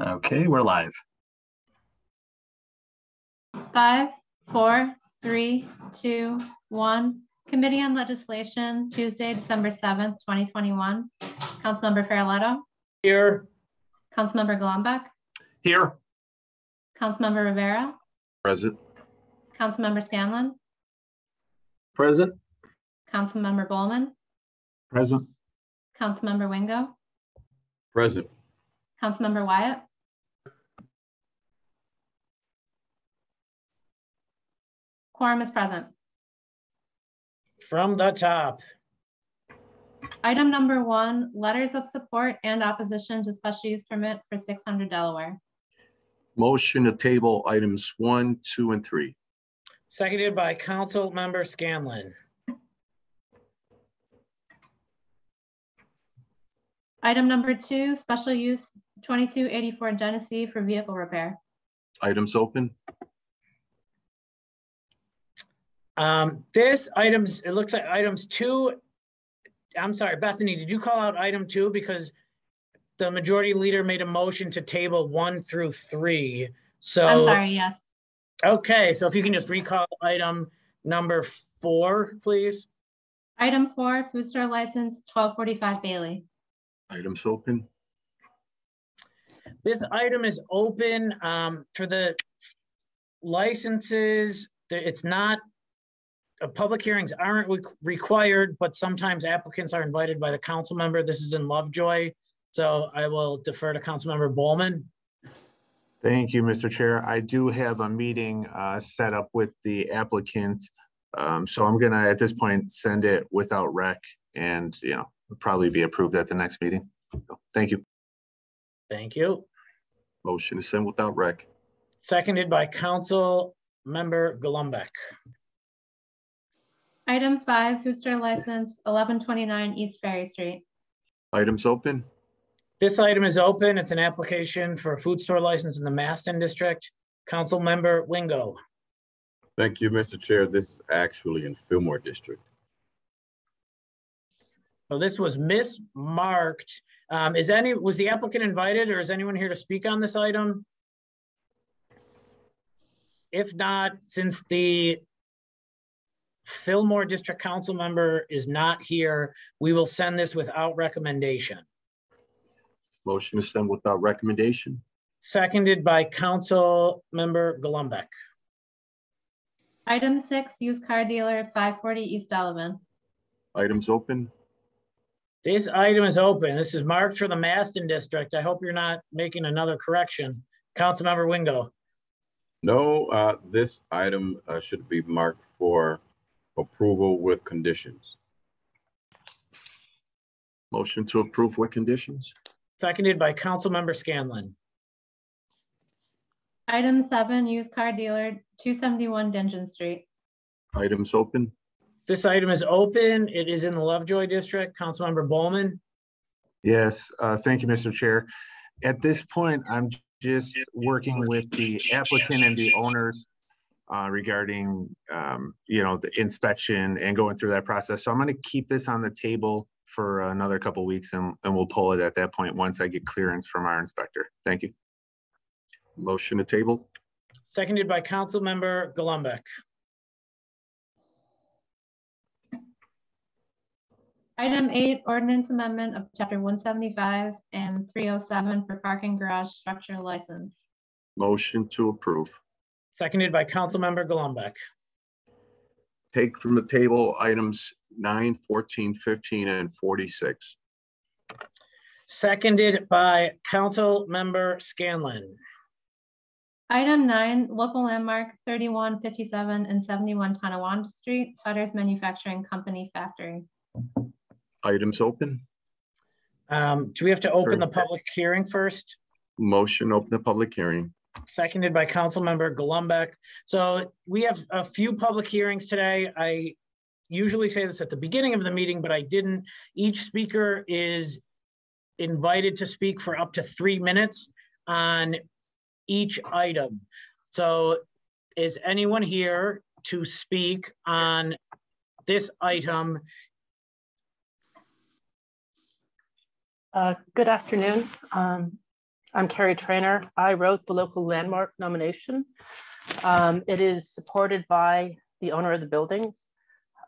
Okay, we're live. Five, four, three, two, one. Committee on Legislation, Tuesday, December 7th, 2021. Councilmember Feroleto, Here. Councilmember Golombek, Here. Councilmember Rivera, Present. Councilmember Scanlon, Present. Councilmember Bollman, Present. Councilmember Wingo, Present. Councilmember Wyatt, Quorum is present. From the top. Item number one, letters of support and opposition to special use permit for 600 Delaware. Motion to table items one, two, and three. Seconded by Council Member Scanlon. Item number two, special use 2284 Genesee for vehicle repair. Items open. Um, this items, it looks like items two. I'm sorry, Bethany, did you call out item two? Because the majority leader made a motion to table one through three. So. I'm sorry, yes. Okay, so if you can just recall item number four, please. Item four, food store license 1245 Bailey. Items open. This item is open um, for the licenses. It's not, uh, public hearings aren't re- required, but sometimes applicants are invited by the council member. This is in Lovejoy. So I will defer to Councilmember Bollman. Thank you, Mr. Chair. I do have a meeting uh, set up with the applicant. Um, So I'm gonna, at this point, send it without rec and, you know, probably be approved at the next meeting. So, Thank you. Thank you. Motion to send without rec. Seconded by Council Member Golombek. Item five, food store license 1129 East Ferry Street. Items open. This item is open. It's an application for a food store license in the Masten District. Council Member Wingo. Thank you, Mr. Chair. This is actually in Fillmore District. So this was mismarked. Um, is any, was the applicant invited or is anyone here to speak on this item? If not, since the Fillmore District Council member is not here, we will send this without recommendation. Motion to send without recommendation. Seconded by Council Member Golombek. Item six, used car dealer 540 East Delavan. Items open. This item is open. This is marked for the Masten District. I hope you're not making another correction. Councilmember Wingo. No, uh, this item uh, should be marked for approval with conditions. Motion to approve with conditions. Seconded by Councilmember Scanlon. Item seven, used car dealer 271 Dingens Street. Items open. This item is open. It is in the Lovejoy District. Councilmember Bollman. Yes, uh, thank you, Mr. Chair. At this point, I'm just working with the applicant and the owners uh, regarding, um, you know, the inspection and going through that process. So I'm going to keep this on the table for another couple weeks and, and we'll pull it at that point once I get clearance from our inspector. Thank you. Motion to table. Seconded by Council Member Golombek. Item eight, ordinance amendment of chapter 175 and 307 for parking garage structure license. Motion to approve. Seconded by Councilmember Golombek. Take from the table items nine, 14, 15, and 46. Seconded by Councilmember Scanlon. Item nine, local landmark 3157 and 71 Tonawanda Street, Fedders Manufacturing Company Factory. Items open. Um, do we have to open the public hearing first? Motion open the public hearing. Seconded by Councilmember Golombek. So we have a few public hearings today. I usually say this at the beginning of the meeting, but I didn't. Each speaker is invited to speak for up to three minutes on each item. So is anyone here to speak on this item? Uh, Good afternoon. Um, I'm Kerry Traynor. I wrote the local landmark nomination. Um, it is supported by the owner of the buildings.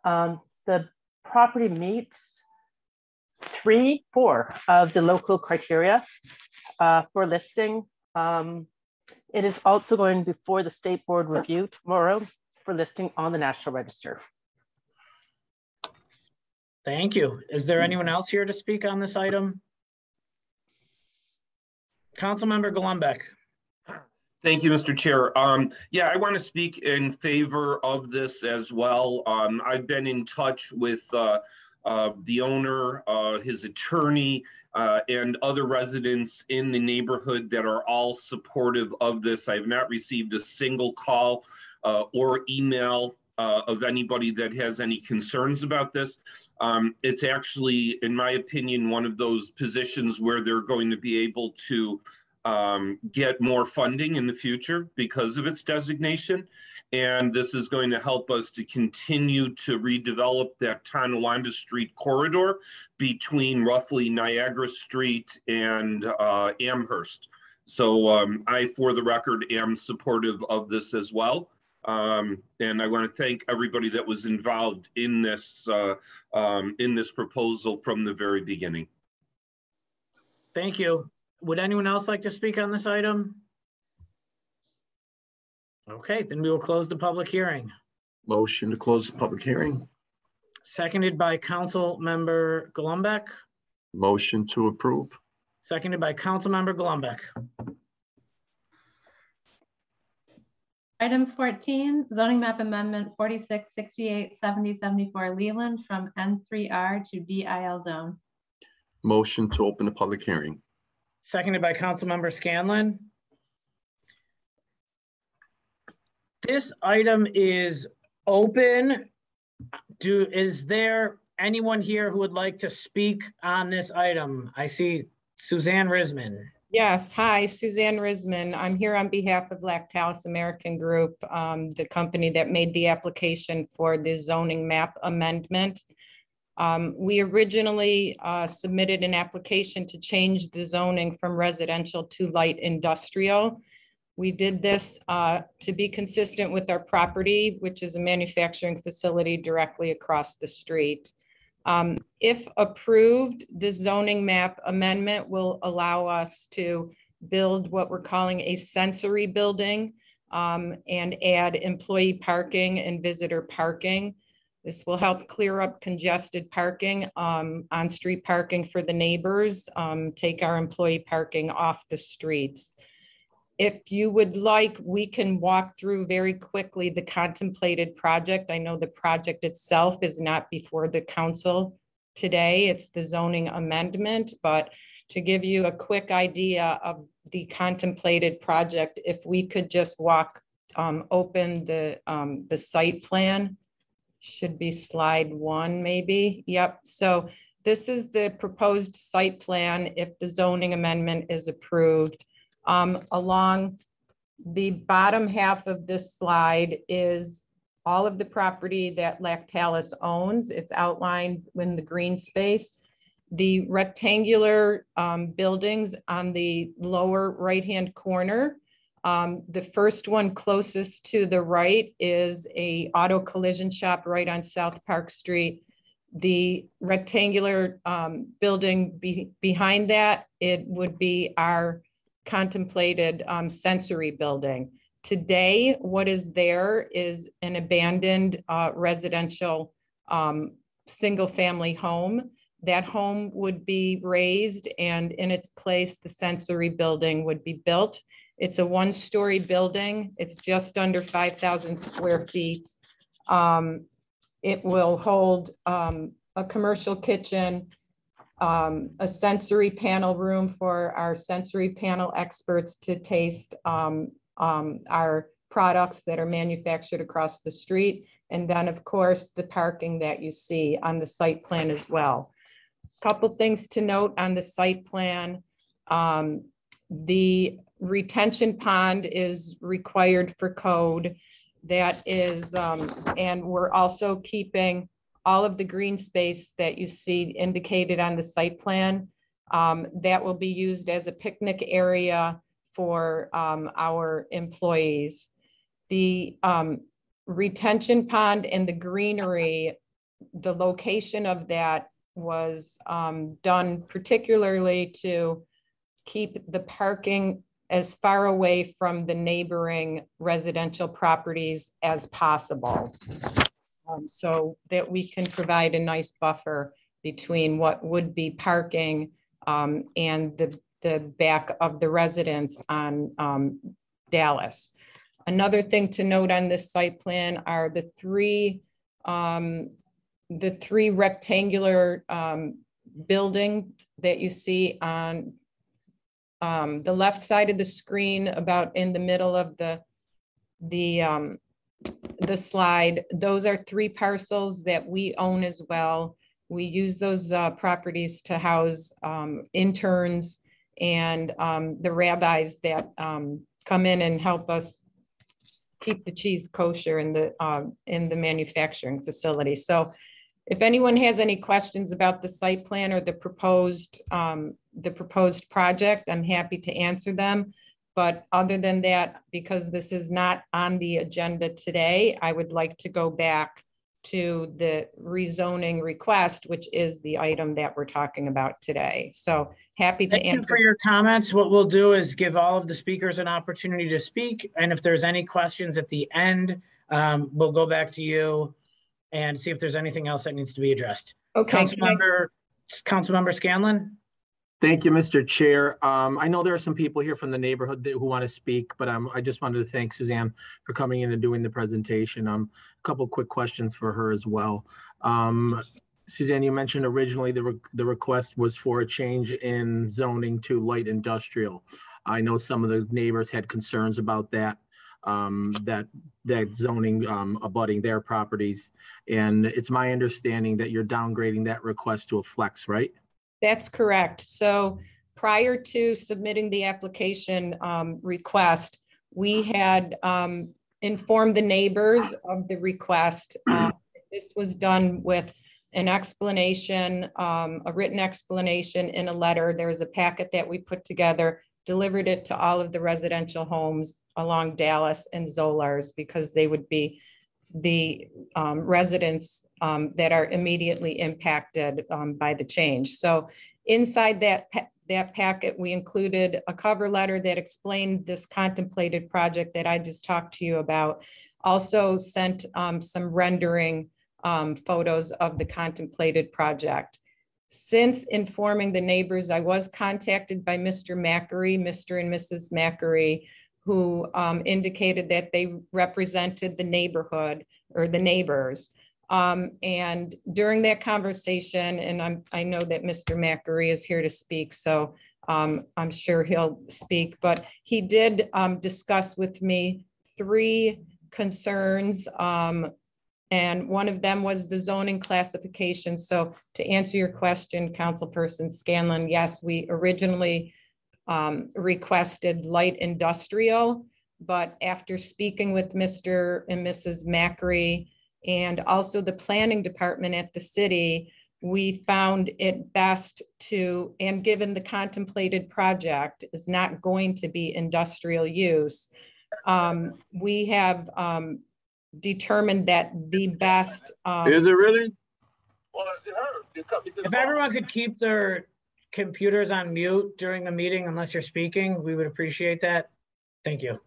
Um, the property meets three, four of the local criteria uh, for listing. Um, it is also going before the state board review tomorrow for listing on the National Register. Thank you. Is there anyone else here to speak on this item? Councilmember Golombek. Thank you, Mr. Chair. Um, yeah, I want to speak in favor of this as well. Um, I've been in touch with uh, uh, the owner, uh, his attorney, uh, and other residents in the neighborhood that are all supportive of this. I have not received a single call uh, or email uh, of anybody that has any concerns about this. Um, it's actually, in my opinion, one of those positions where they're going to be able to um, get more funding in the future because of its designation. And this is going to help us to continue to redevelop that Tonawanda Street corridor between roughly Niagara Street and uh, Amherst. So um, I, for the record, am supportive of this as well. Um, and I want to thank everybody that was involved in this uh, um, in this proposal from the very beginning. Thank you. Would anyone else like to speak on this item? Okay, then we will close the public hearing. Motion to close the public hearing. Seconded by Council Member Golombek, Motion to approve. seconded by Council Member Golombek. Item 14, zoning map amendment 46, 68, 70, 74 Leland from N3R to DIL zone. Motion to open the public hearing. Seconded by Council Member Scanlon. This item is open. Do, is there anyone here who would like to speak on this item? I see Suzanne Risman. Yes, hi, Suzanne Risman. I'm here on behalf of Lactalis American Group, um, the company that made the application for the zoning map amendment. Um, we originally uh, submitted an application to change the zoning from residential to light industrial. We did this uh, to be consistent with our property, which is a manufacturing facility directly across the street. Um, if approved, the zoning map amendment will allow us to build what we're calling a sensory building um, and add employee parking and visitor parking. This will help clear up congested parking, um, on-street parking for the neighbors, um, take our employee parking off the streets. If you would like, we can walk through very quickly the contemplated project. I know the project itself is not before the council today. It's the zoning amendment, but to give you a quick idea of the contemplated project, if we could just walk, um, open the, um, the site plan, should be slide one, maybe. Yep. So this is the proposed site plan if the zoning amendment is approved. Um, along the bottom half of this slide is all of the property that Lactalis owns. It's outlined in the green space. The rectangular um, buildings on the lower right-hand corner. Um, the first one closest to the right is a auto collision shop right on South Park Street. The rectangular um, building be behind that, it would be our contemplated um, sensory building. Today, what is there is an abandoned uh, residential um, single family home. That home would be raised and in its place, the sensory building would be built. It's a one story building. It's just under 5,000 square feet. Um, it will hold um, a commercial kitchen, um, a sensory panel room for our sensory panel experts to taste um, um, our products that are manufactured across the street. And then, of course, the parking that you see on the site plan as well. A couple things to note on the site plan. Um, the retention pond is required for code. That is, um, and we're also keeping all of the green space that you see indicated on the site plan Um, that will be used as a picnic area for um, our employees. The um, retention pond and the greenery, the location of that was um, done particularly to keep the parking as far away from the neighboring residential properties as possible. Um, so that we can provide a nice buffer between what would be parking um, and the, the back of the residence on um, Dallas. Another thing to note on this site plan are the three um, the three rectangular um, buildings that you see on um, the left side of the screen, about in the middle of the the the slide. Those are three parcels that we own as well. We use those uh, properties to house um, interns and um, the rabbis that um, come in and help us keep the cheese kosher in the uh, in the manufacturing facility. So if anyone has any questions about the site plan or the proposed um, the proposed project, I'm happy to answer them. But other than that, because this is not on the agenda today, I would like to go back to the rezoning request, which is the item that we're talking about today. So happy to Thank you answer. for your comments. What we'll do is give all of the speakers an opportunity to speak. And if there's any questions at the end, um, we'll go back to you and see if there's anything else that needs to be addressed. Okay, I- Councilmember, Councilmember Scanlon? Thank you, Mr. Chair. Um, I know there are some people here from the neighborhood that- who want to speak, but um, I just wanted to thank Suzanne for coming in and doing the presentation. Um, a couple quick questions for her as well. Um, Suzanne, you mentioned originally the, re- the request was for a change in zoning to light industrial. I know some of the neighbors had concerns about that, um, that, that zoning, um, abutting their properties. And it's my understanding that you're downgrading that request to a flex, right? That's correct. So prior to submitting the application um, request, we had um, informed the neighbors of the request. Uh, This was done with an explanation, um, a written explanation in a letter. There was a packet that we put together, delivered it to all of the residential homes along Dallas and Zolars because they would be the um, residents um, that are immediately impacted um, by the change. So inside that, pa- that packet, we included a cover letter that explained this contemplated project that I just talked to you about. Also sent um, some rendering um, photos of the contemplated project. Since informing the neighbors, I was contacted by Mr. Macri, Mr. and Mrs. Macri, who um, indicated that they represented the neighborhood or the neighbors. Um, and during that conversation, and I'm, I know that Mr. Macri is here to speak, so um, I'm sure he'll speak, but he did um, discuss with me three concerns. um, and one of them was the zoning classification. So to answer your question, Councilperson Scanlon, yes, we originally um, requested light industrial. But after speaking with Mr. and Mrs. Macri and also the planning department at the city, we found it best to, and given the contemplated project is not going to be industrial use, um, we have um, determined that the best. um, Is it really? If everyone could keep their computers on mute during the meeting unless you're speaking, we would appreciate that. Thank you.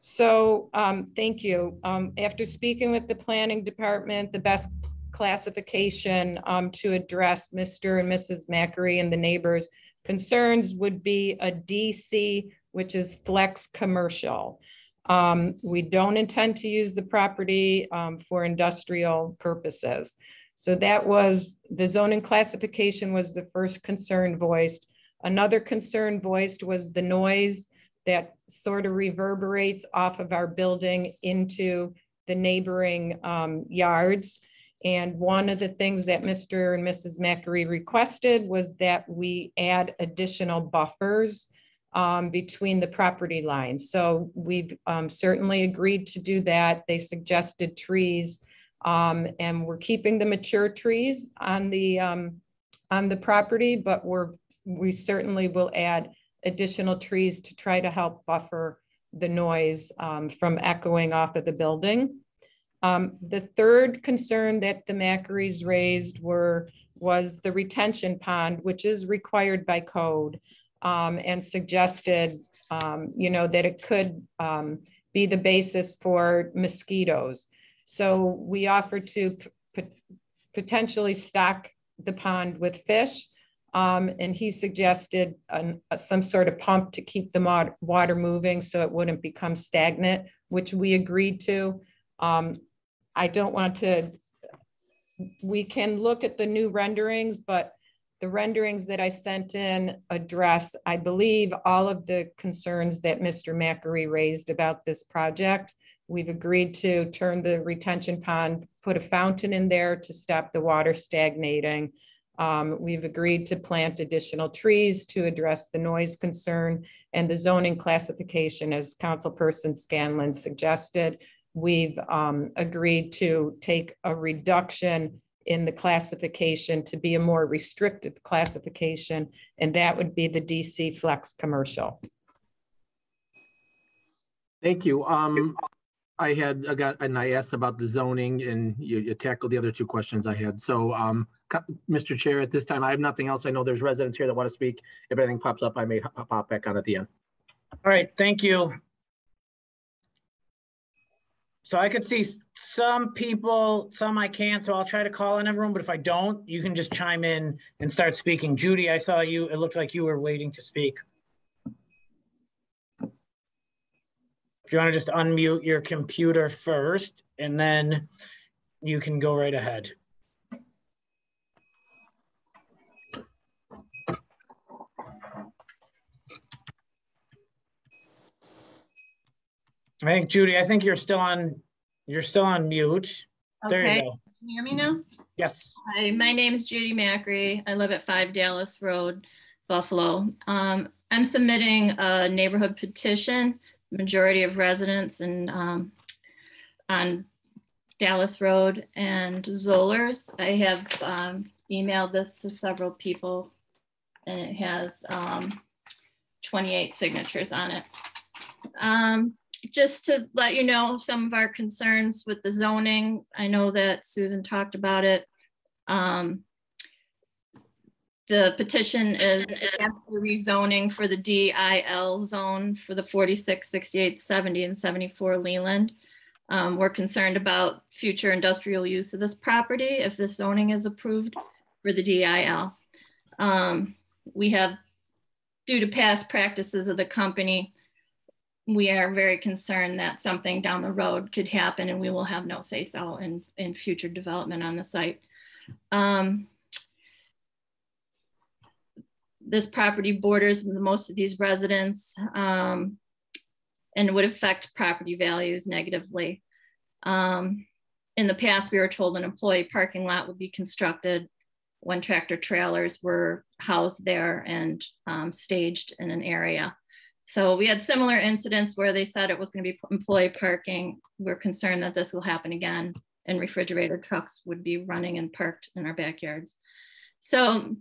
So, um, thank you. Um, after speaking with the planning department, the best classification, um, to address Mr. and Mrs. Macri and the neighbors' concerns would be a DC, which is flex commercial. Um, we don't intend to use the property, um, for industrial purposes. So that was, the zoning classification was the first concern voiced. Another concern voiced was the noise that sort of reverberates off of our building into the neighboring um, yards. And one of the things that Mr. and Mrs. Macri requested was that we add additional buffers um, between the property lines. So we've um, certainly agreed to do that. They suggested trees. Um, and we're keeping the mature trees on the, um, on the property, but we're, we certainly will add additional trees to try to help buffer the noise um, from echoing off of the building. Um, the third concern that the Macris raised were was the retention pond, which is required by code, um, and suggested, um, you know, that it could be the basis for mosquitoes. So we offered to potentially stock the pond with fish. Um, and he suggested an, some sort of pump to keep the water moving so it wouldn't become stagnant, which we agreed to. Um, I don't want to, we can look at the new renderings, but the renderings that I sent in address, I believe, all of the concerns that Mr. Macri raised about this project. We've agreed to turn the retention pond, put a fountain in there to stop the water stagnating. Um, we've agreed to plant additional trees to address the noise concern and the zoning classification as Councilperson Scanlon suggested. We've um, agreed to take a reduction in the classification to be a more restrictive classification, and that would be the DC Flex Commercial. Thank you. Um, I had I got and I asked about the zoning, and you, you tackled the other two questions I had. So, um, Mr. Chair, at this time, I have nothing else. I know there's residents here that want to speak. If anything pops up, I may pop back on at the end. All right, thank you. So I could see some people, some I can't, so I'll try to call on everyone, but if I don't, you can just chime in and start speaking. Judy, I saw you, it looked like you were waiting to speak. If you wanna just unmute your computer first, and then you can go right ahead. I think Judy, I think you're still on you're still on mute. There okay. you go. Can you hear me now? Yes. Hi, my name is Judy Macri. I live at 5 Dallas Road, Buffalo. Um, I'm submitting a neighborhood petition, majority of residents and um, on Dallas Road and Zollers. I have um, emailed this to several people and it has um, 28 signatures on it. Um, just to let you know some of our concerns with the zoning. I know that Susan talked about it. Um, the petition is against the rezoning for the DIL zone for the 46, 68, 70, and 74 Leland. Um, we're concerned about future industrial use of this property if this zoning is approved for the DIL. Um, we have, due to past practices of the company, we are very concerned that something down the road could happen and we will have no say so in, in future development on the site. Um, this property borders most of these residents um, and would affect property values negatively. Um, in the past, we were told an employee parking lot would be constructed when tractor trailers were housed there and um, staged in an area. So we had similar incidents where they said it was going to be employee parking. We're concerned that this will happen again and refrigerator trucks would be running and parked in our backyards. So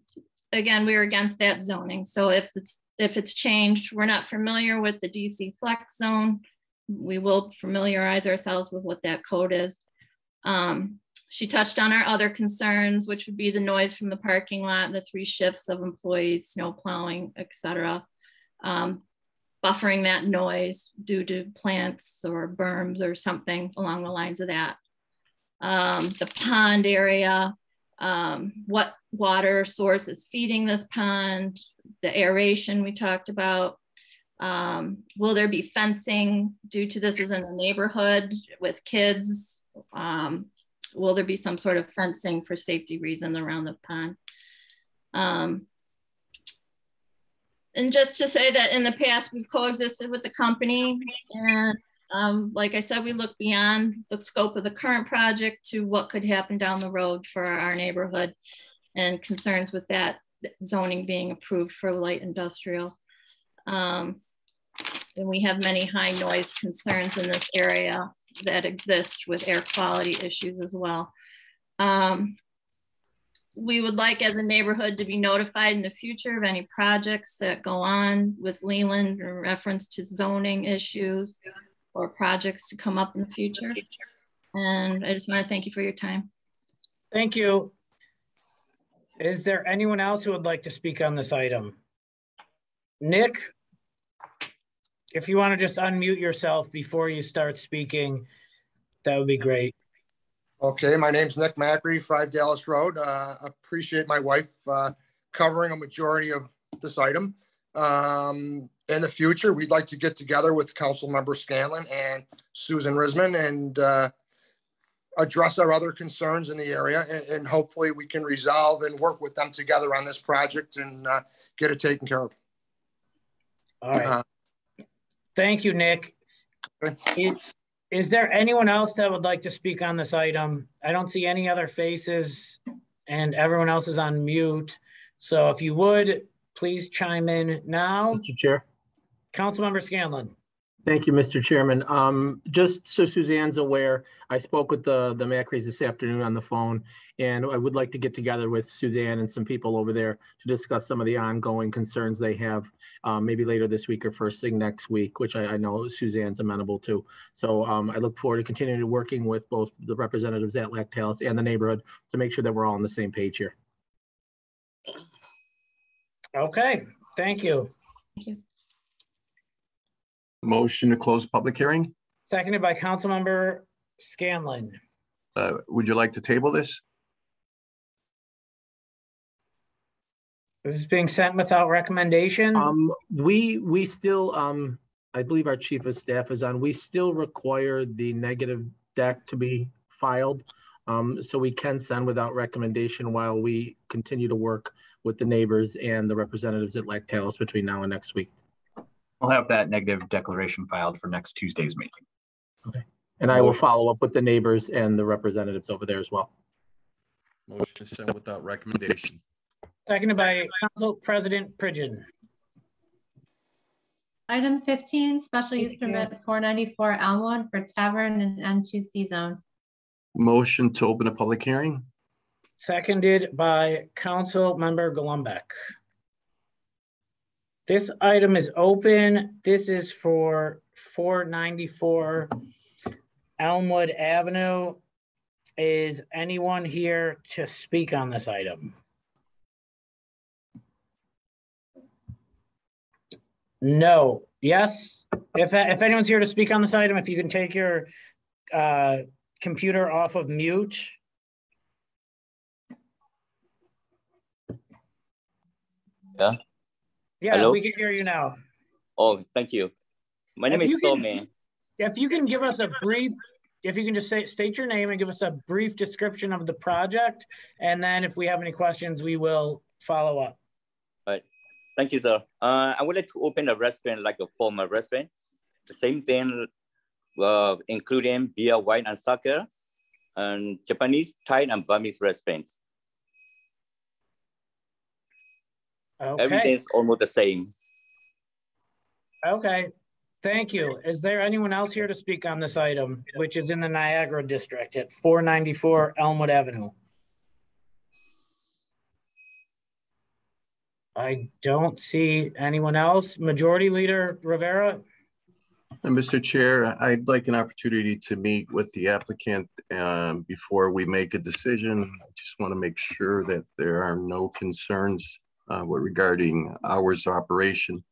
again, we are against that zoning. So if it's if it's changed, we're not familiar with the DC flex zone. We will familiarize ourselves with what that code is. Um, she touched on our other concerns, which would be the noise from the parking lot, the three shifts of employees, snow plowing, et cetera. Um, buffering that noise due to plants or berms or something along the lines of that. Um, the pond area, um, what water source is feeding this pond, the aeration we talked about. Um, will there be fencing due to this is in a neighborhood with kids? Um, will there be some sort of fencing for safety reasons around the pond? Um, and just to say that in the past we've coexisted with the company and um, like I said, we look beyond the scope of the current project to what could happen down the road for our neighborhood and concerns with that zoning being approved for light industrial. Um, and we have many high noise concerns in this area that exist with air quality issues as well. Um, we would like as a neighborhood to be notified in the future of any projects that go on with Leland in reference to zoning issues or projects to come up in the future. And I just want to thank you for your time. Thank you. Is there anyone else who would like to speak on this item? Nick, if you want to just unmute yourself before you start speaking, that would be great. Okay, my name's Nick Macri, 5 Dallas Road. Uh, Appreciate my wife uh, covering a majority of this item. Um, In the future, we'd like to get together with Councilmember Scanlon and Susan Risman and uh, address our other concerns in the area, and- and hopefully we can resolve and work with them together on this project and uh, get it taken care of. All right. Uh, Thank you, Nick. Is, is there anyone else that would like to speak on this item? I don't see any other faces and everyone else is on mute. So if you would, please chime in now. Mr. Chair. Councilmember Scanlon. Thank you, Mr. Chairman. Um, just so Suzanne's aware, I spoke with the, the Macris this afternoon on the phone, and I would like to get together with Suzanne and some people over there to discuss some of the ongoing concerns they have, um, maybe later this week or first thing next week, which I, I know Suzanne's amenable to. So, um, I look forward to continuing to working with both the representatives at Lactalis and the neighborhood to make sure that we're all on the same page here. Okay, thank you. Thank you. Motion to close public hearing. Seconded by Councilmember Scanlon. Uh, Would you like to table this? This is being sent without recommendation. Um, we, we still, um, I believe our chief of staff is on, we still require the negative deck to be filed. Um, so we can send without recommendation while we continue to work with the neighbors and the representatives at Lactalis between now and next week. We'll have that negative declaration filed for next Tuesday's meeting. Okay. And I will follow up with the neighbors and the representatives over there as well. Motion to send without recommendation. Seconded by Council President Pridgen. Item 15, special use permit 494 Elmwood for tavern and N2C zone. Motion to open a public hearing. Seconded by Council Member Golombek. This item is open. This is for four ninety-four Elmwood Avenue. Is anyone here to speak on this item? No, yes? If, if anyone's here to speak on this item, if you can take your uh, computer off of mute. Yeah. Yeah, Hello? we can hear you now. Oh, thank you. My name If is Tommy. If you can give us a brief, if you can just say, state your name and give us a brief description of the project, and then if we have any questions, we will follow up. Right. Thank you, sir. Uh, I would like to open a restaurant like a former restaurant. The same thing, uh, including beer, wine, and soccer, and Japanese, Thai, and Burmese restaurants. Okay, Everything's almost the same. okay. Thank you. Is there anyone else here to speak on this item, which is in the Niagara District at four ninety-four Elmwood Avenue? I don't see anyone else. Majority Leader Rivera? And Mr. Chair, I'd like an opportunity to meet with the applicant um, before we make a decision. I just want to make sure that there are no concerns uh, regarding hours of operation.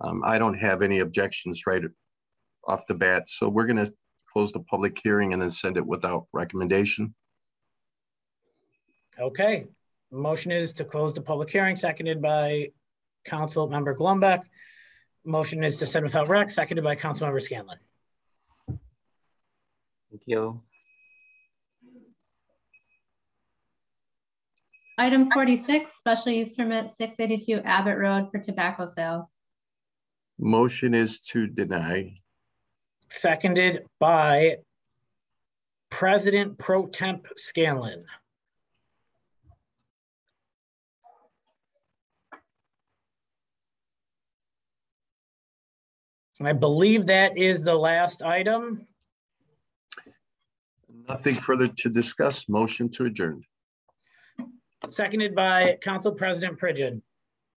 Um, I don't have any objections right off the bat, so we're going to close the public hearing and then send it without recommendation. Okay, motion is to close the public hearing, seconded by Council Member Golombek. Motion is to send without rec, seconded by Council Member Scanlon. Thank you. Item 46, special use permit 682 Abbott Road for tobacco sales. Motion is to deny. Seconded by President Pro Temp Scanlon. I believe that is the last item. Nothing further to discuss. Motion to adjourn. seconded by Council President Pridgen.